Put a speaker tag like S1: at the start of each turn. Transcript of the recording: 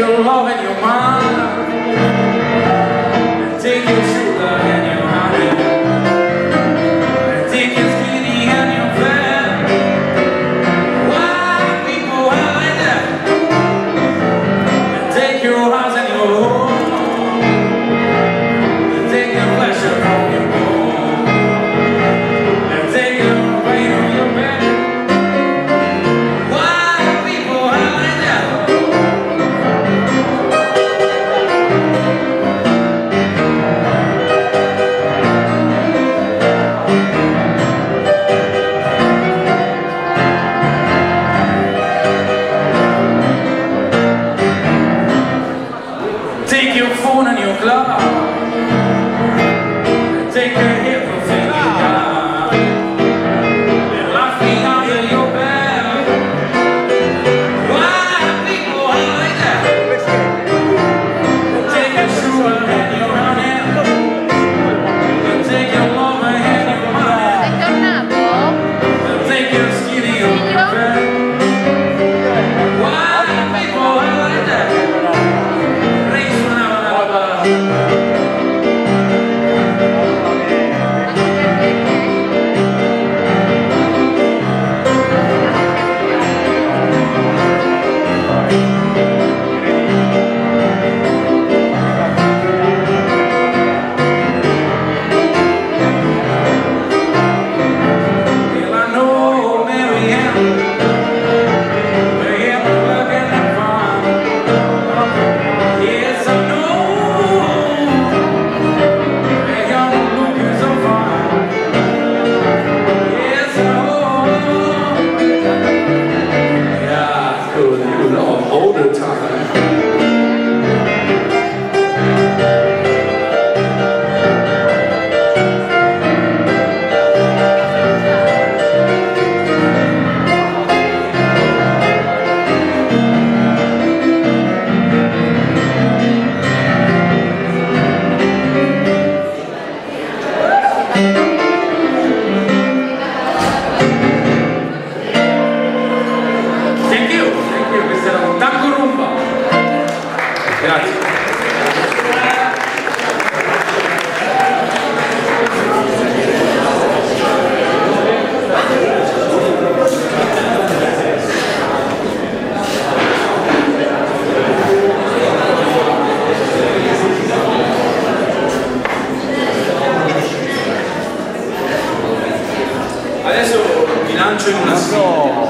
S1: your love and your mind. love. Adesso vi